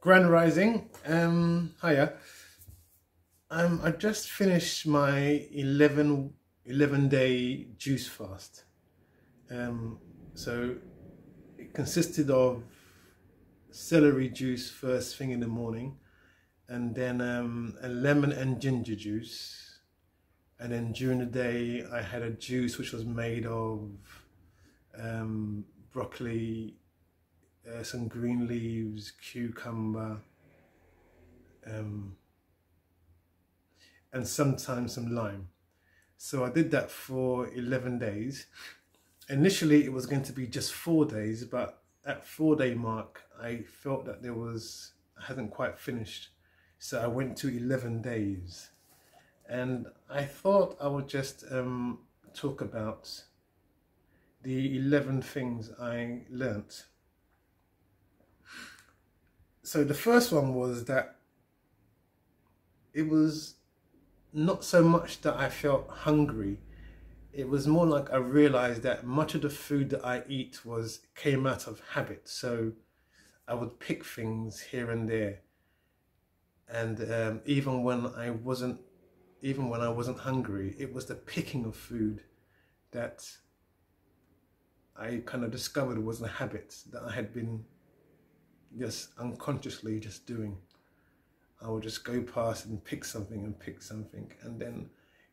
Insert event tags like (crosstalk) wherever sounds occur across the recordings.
Grand Rising. Um, hiya. Um, I just finished my 11, 11 day juice fast. Um, so it consisted of celery juice first thing in the morning, and then um, a lemon and ginger juice. And then during the day, I had a juice which was made of um, broccoli, uh, some green leaves, cucumber, um, and sometimes some lime. So I did that for 11 days. Initially, it was going to be just four days, but at four day mark, I felt that there was, I hadn't quite finished. So I went to 11 days. And I thought I would just um, talk about the 11 things I learnt. So the first one was that it was not so much that I felt hungry. It was more like I realized that much of the food that I eat was came out of habit. So I would pick things here and there. And um, even when I wasn't, even when I wasn't hungry, it was the picking of food that I kind of discovered was a habit that I had been just unconsciously just doing. I would just go past and pick something and pick something and then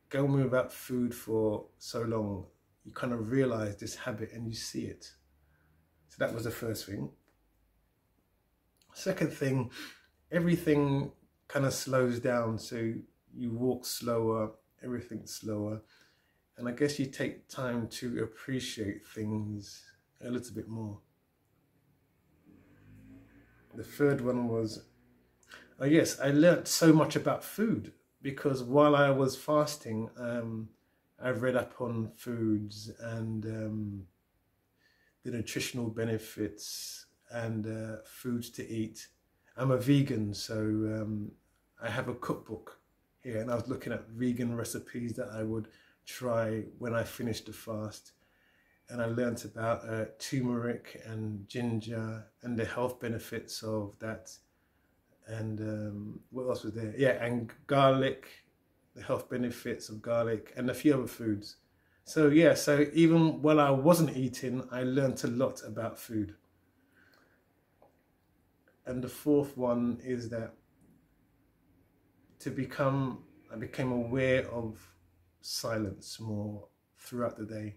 going without food for so long, you kind of realize this habit and you see it. So that was the first thing. Second thing, everything kind of slows down. So you walk slower, everything's slower. And I guess you take time to appreciate things a little bit more. The third one was, oh yes, I learnt so much about food because while I was fasting, um, I read up on foods and um, the nutritional benefits and uh, foods to eat. I'm a vegan, so um, I have a cookbook here, and I was looking at vegan recipes that I would try when I finished the fast and I learnt about uh, turmeric and ginger and the health benefits of that. And um, what else was there? Yeah, and garlic, the health benefits of garlic, and a few other foods. So yeah, so even while I wasn't eating, I learnt a lot about food. And the fourth one is that to become, I became aware of silence more throughout the day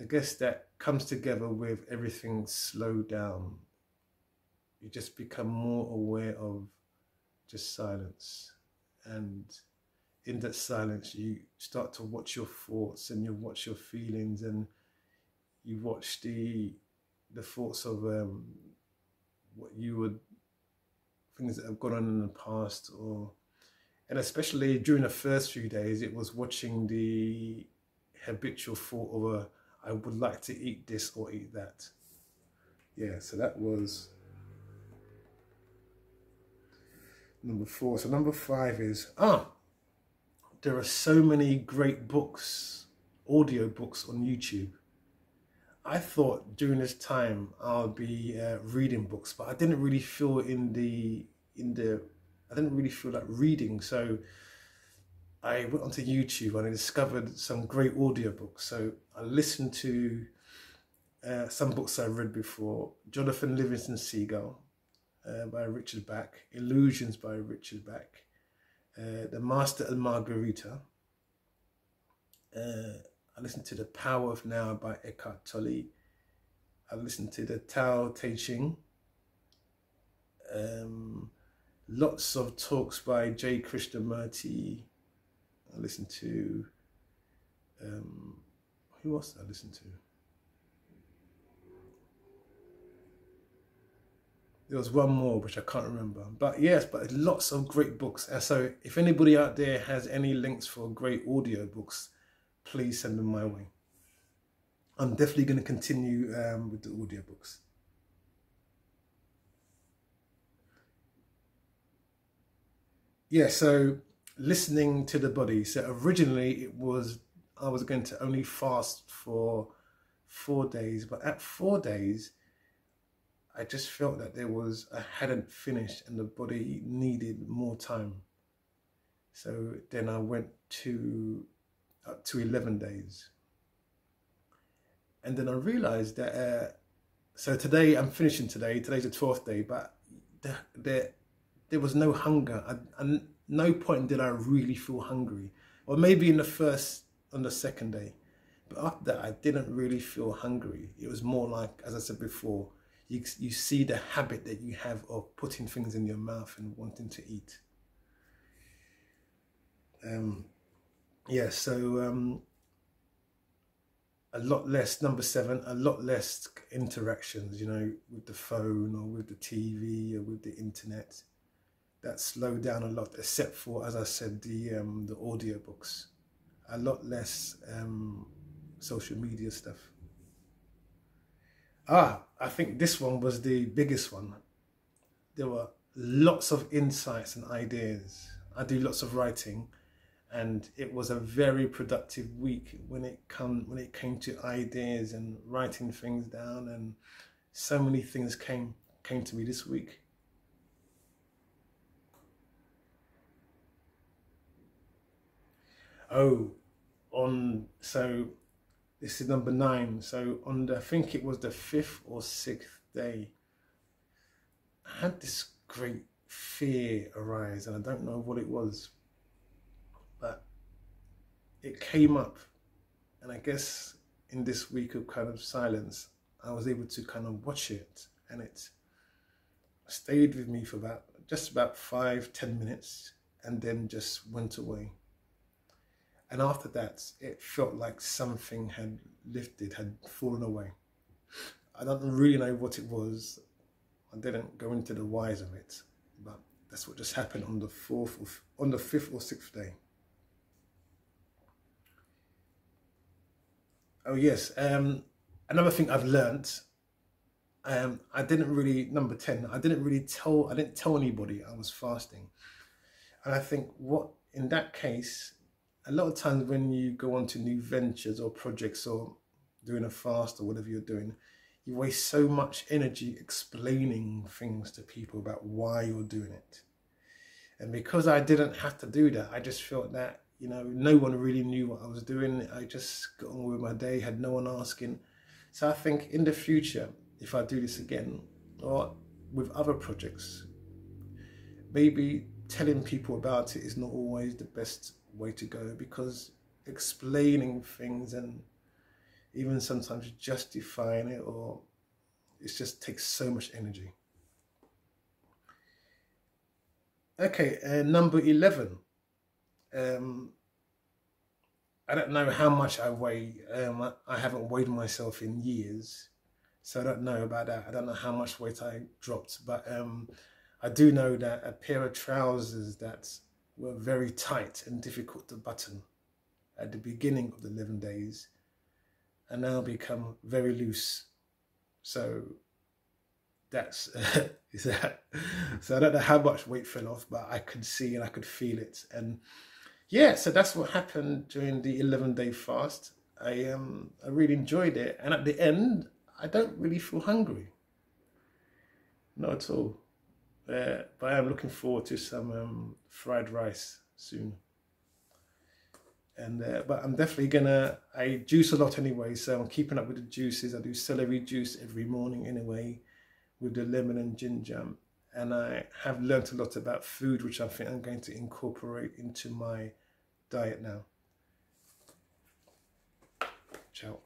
I guess that comes together with everything slowed down. You just become more aware of just silence. And in that silence, you start to watch your thoughts and you watch your feelings and you watch the the thoughts of um, what you would things that have gone on in the past or and especially during the first few days it was watching the habitual thought of a I would like to eat this or eat that. Yeah, so that was number four. So number five is, ah, there are so many great books, audio books on YouTube. I thought during this time I'll be uh, reading books, but I didn't really feel in the in the I didn't really feel like reading. So I went onto YouTube and I discovered some great audiobooks. So I listened to uh, some books I've read before Jonathan Livingston Seagull uh, by Richard Bach, Illusions by Richard Bach, uh, The Master and Margarita. Uh, I listened to The Power of Now by Eckhart Tolle. I listened to the Tao Te Ching. Um, lots of talks by J. Krishnamurti, I listened to, um, who else did I listen to? There was one more which I can't remember. But yes, but lots of great books. And so if anybody out there has any links for great audio books, please send them my way. I'm definitely going to continue um, with the audiobooks. Yeah, so listening to the body. So originally it was I was going to only fast for four days, but at four days, I just felt that there was I hadn't finished and the body needed more time. So then I went to up to 11 days. And then I realized that, uh, so today I'm finishing today, today's the 12th day, but there, there, there was no hunger. And no point did I really feel hungry. Or maybe in the first, on the second day. But after that, I didn't really feel hungry. It was more like, as I said before, you, you see the habit that you have of putting things in your mouth and wanting to eat. Um, yeah, so um, a lot less, number seven, a lot less interactions, you know, with the phone or with the TV or with the internet. That slowed down a lot, except for, as I said, the um, the audiobooks. A lot less um, social media stuff. Ah, I think this one was the biggest one. There were lots of insights and ideas. I do lots of writing and it was a very productive week when it come when it came to ideas and writing things down and so many things came came to me this week oh on so this is number nine so on the i think it was the fifth or sixth day i had this great fear arise and i don't know what it was but it came up and I guess in this week of kind of silence, I was able to kind of watch it and it stayed with me for about just about five, ten minutes and then just went away. And after that, it felt like something had lifted, had fallen away. I don't really know what it was. I didn't go into the whys of it, but that's what just happened on the fourth, or, on the fifth or sixth day. Oh yes. Um, another thing I've learnt. Um, I didn't really number ten. I didn't really tell. I didn't tell anybody I was fasting, and I think what in that case, a lot of times when you go on to new ventures or projects or doing a fast or whatever you're doing, you waste so much energy explaining things to people about why you're doing it. And because I didn't have to do that, I just felt that you know, no one really knew what I was doing. I just got on with my day, had no one asking. So I think in the future, if I do this again, or with other projects, maybe telling people about it is not always the best way to go because explaining things and even sometimes justifying it or it just takes so much energy. Okay, uh, number 11 um, I don't know how much I weigh. Um, I haven't weighed myself in years, so I don't know about that. I don't know how much weight I dropped, but um, I do know that a pair of trousers that were very tight and difficult to button at the beginning of the 11 days and now become very loose. So that's (laughs) is that. So I don't know how much weight fell off, but I could see and I could feel it and yeah, so that's what happened during the 11 day fast. I um I really enjoyed it, and at the end, I don't really feel hungry. Not at all. Uh, but I'm looking forward to some um, fried rice soon. And uh, but I'm definitely gonna. I juice a lot anyway, so I'm keeping up with the juices. I do celery juice every morning anyway, with the lemon and ginger. And I have learnt a lot about food, which I think I'm going to incorporate into my diet now. Ciao.